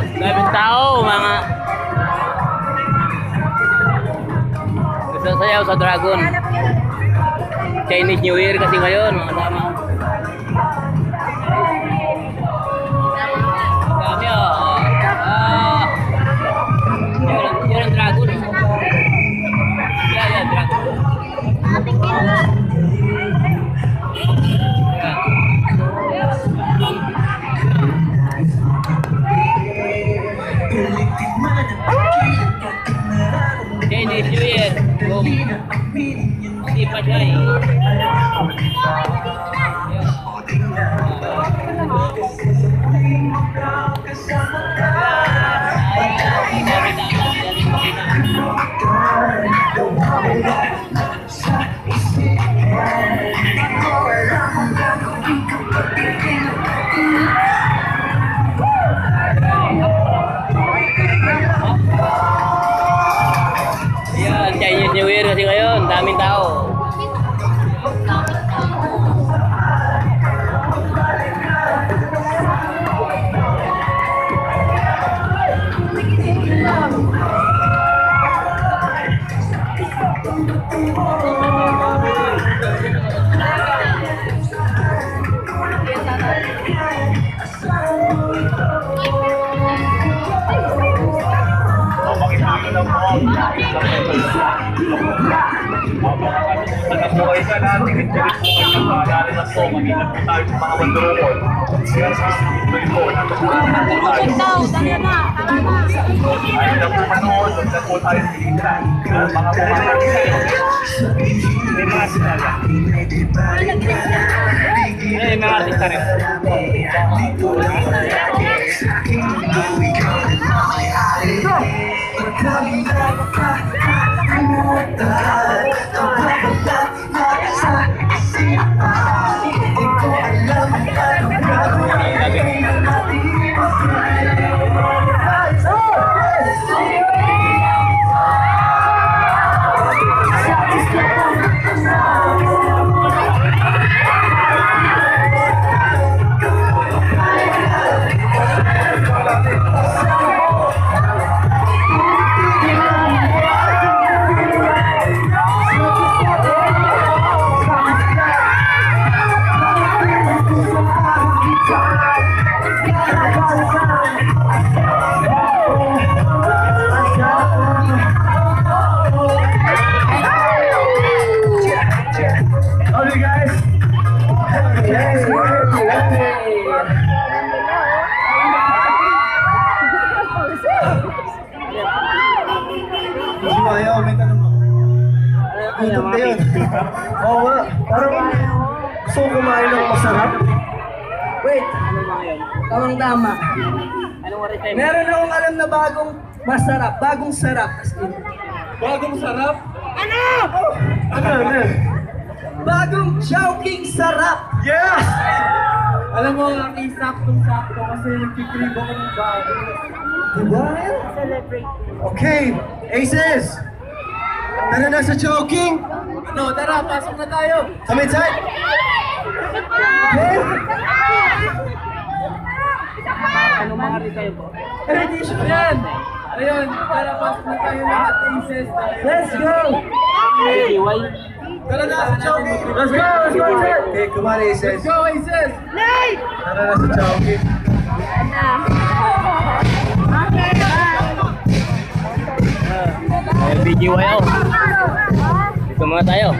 Daming tao, mga... Nagsasayaw sa Dragon. Chinese New Year kasi ngayon, mga tama. Ini Boom ini Padai. namin tao. Tao. Nakabuhay ka na, tingit-tingit po kayo ng paalala na po, mag-ingat po tayo sa mga mandurukot. Kaya sa tuloy po, natutunan po tayo. dali na, na. Na po manood, na po tayo silitra. Mga pumakas kayo. May mga sinala. Eh, mga artista rin. Okay Gusto ayaw, may tanong ako. Gutom na yun. Oo nga. Parang gusto ko kumain ng masarap. Wait. Tamang tama. Anong oras tayo? Meron akong alam na bagong masarap. Bagong sarap. Bagong sarap. Ano? Ano, ano? Bagong Chowking sarap. Yes! Alam mo, aking saktong-sakto kasi nagkikrib ako ng bago. Diba? Okay, Aces! Tara na sa Chowking! Ano, tara, pasok na tayo! Come inside! Okay? Anong mga rin kayo po? Tradition yan! Ayun, tara, pasok na tayo lahat, Aces! Let's go! DIY? Tara na sa Chowking! Let's go! Let's go, Aces! Okay, kumari, Aces! Let's go, Aces! Tara na sa Chowking! LBGY oh. Dito muna tayo.